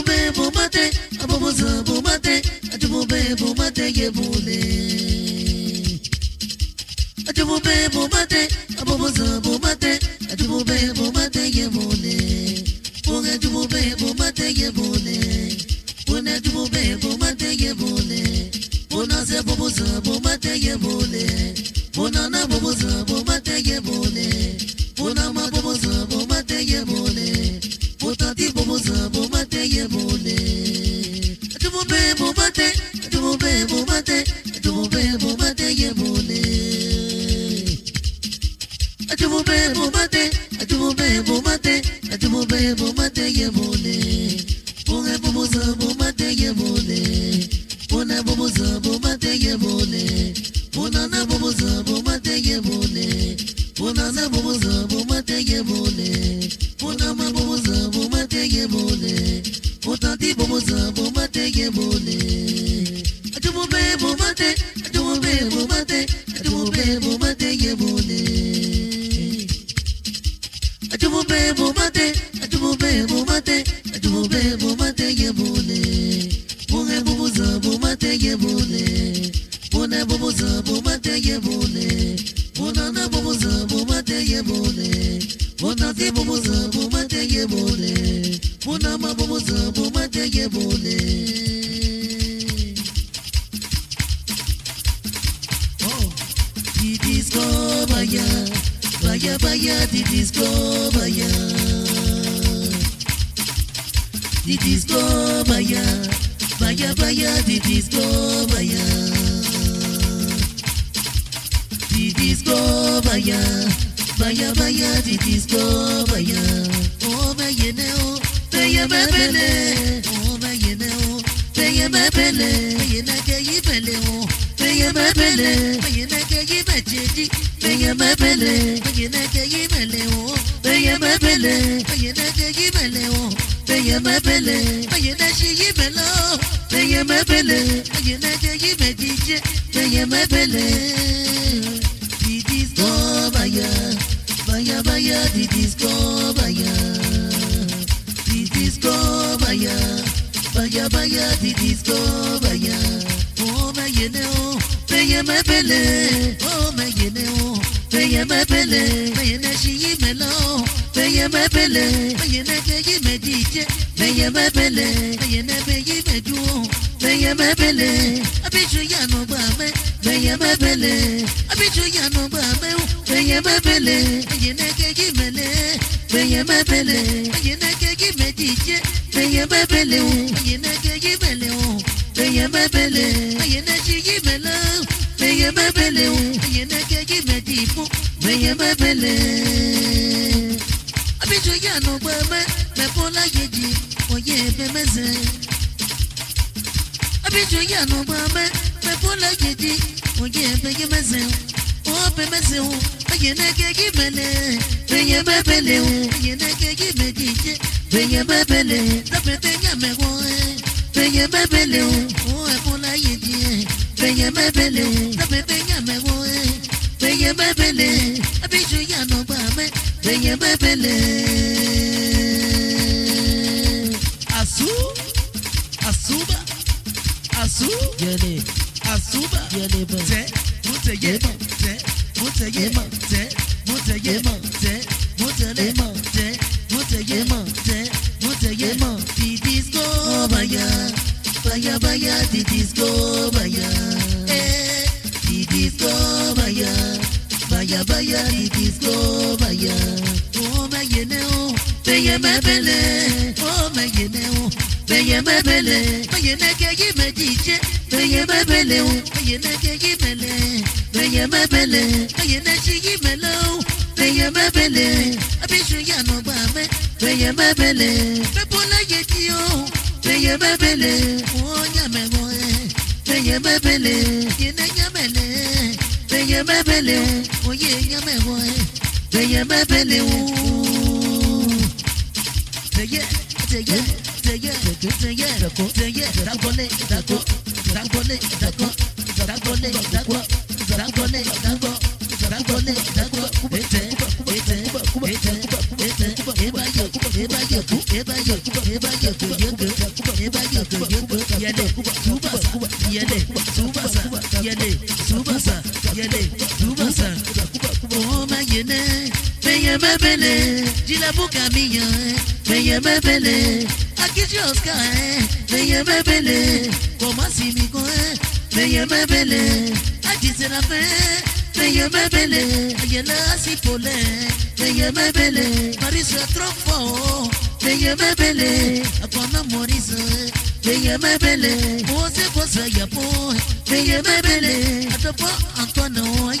Ajubube bumate, abubuza bumate, ajubube bumate yebule. Ajubube bumate, abubuza bumate, ajubube bumate yebule. Bunga ajubube bumate yebule. Buna ajubube bumate yebule. Buna se bubuza bumate yebule. Bumate yebule. Ajubube bumate, ajubube bumate, ajubube bumate yebule. Bunga bubuza bumate yebule. Buna bubuza bumate yebule. Buna na bubuza bumate yebule. Buna na bubuza bumate yebule. Buna ma bubuza bumate yebule. Butati bubuza bumate yebule. Ajubube bumate, ajubube bumate, ajubube bumate yebule. Ajubube bumate, ajubube bumate, ajubube bumate yebule. Bunga bubuza bumate yebule. Buna bubuza bumate yebule. Buna the disco vaya, vaya vaya, the disco vaya. The disco vaya, vaya vaya, the disco vaya. The disco vaya, vaya vaya, the disco vaya. Oh my you know, my belle. Oh my you know, vaya my belle. Vaya na que Meye mebele, meyene keyi mecedi. Meye mebele, meyene o. Meye mebele, meyene keyi o. Meye mebele, meyene şeyi mele o. Meye mebele, meyene keyi medice. Meye mebele. Didiz baya, baya baya didiz go baya. Didiz go baya, baya baya didiz go baya. Vaya my belle. The disco vaya, vaya vaya, the disco vaya, the disco vaya, vaya vaya, the disco vaya. Oh my you know, vaya my belle, oh my you know, vaya my belle, vaya na she yi melo, vaya my belle, vaya na ke yi me DJ, vaya my belle, vaya na me duo, vaya abishu ya no ba me, vaya my belle, abishu ya no ba me, vaya my belle, vaya na ke yi mele, vaya my belle, vaya na ke yi me DJ, vaya my belle, vaya na ke yi mele, vaya fẹyẹ bẹbẹlẹ ayẹnẹjì yí bẹlẹ fẹyẹ bẹbẹlẹ o ayẹnẹjì yí bẹdì fún fẹyẹ bẹbẹlẹ. abijoyi anagba ẹmẹ mẹfọ láyé di ọyẹ ẹbẹ mẹsẹ. abijoyi anagba ẹmẹ mẹfọ láyé di ọyẹ ẹbẹ yẹ mẹsẹ o ọbẹ mẹsẹ o ayẹnẹjì yí bẹlẹ fẹyẹ bẹbẹlẹ o ayẹnẹjì yí bẹdì jẹ fẹyẹ bẹbẹlẹ lọfẹtẹ yẹ mẹwọ ẹ. Na be be nya me wo be ye be bele o o e fola yeji be ye be bele o na be be nya me wo be ye be bele abijo ya no gba me be ye be bele asu asuba asu Yele, asuba yele ben. tẹ mo tẹ yẹ tẹ. mo baya baya di disco baya o bẹyẹ mẹ bẹlẹ oh ma yẹ ne o bẹyẹ mẹ bẹlẹ bẹyẹ ne kẹ yí mẹ jíjẹ bẹyẹ mẹ bẹlẹ o bẹyẹ ne kẹ yí mẹlẹ bẹyẹ mẹ bẹlẹ bẹyẹ ne ṣi yí mẹlẹ o bẹyẹ mẹ bẹlẹ abisu yanu gba mẹ bẹyẹ mẹ bẹlẹ bẹbọ láyé tí o bẹyẹ mẹ bẹlẹ wọn yàmẹ wọn ẹ bẹyẹ mẹ bẹlẹ yẹn yàmẹlẹ bẹyẹ mẹ bẹlẹ oyè yàmẹ wọn ẹ bẹyẹ mẹ bẹlẹ o tẹyẹ tẹyẹ tẹyẹ tẹyẹ tẹyẹ dagbolẹ dagbo dagbolẹ dagbo dagbolẹ dagbo dagbolẹ dagbo dagbolẹ dagbo ètè ètè ètè ètè ebayẹ ebayẹ eba yoko, eba yoko yoko, eba yoko yoko, yale, subasa, yale, subasa, yale, Oh ma yene, peye mebele, jilabuka miya, peye mebele, akiji Oscar, peye mebele, komasi mi ko, peye mebele, aji Séraphin, peye mebele, ayela asipole, peye mebele, Marisa Trompo, peye mebele, akwana Morisa, peye mebele, Mose Kosa Yapo, peye mebele, Adopo Antoine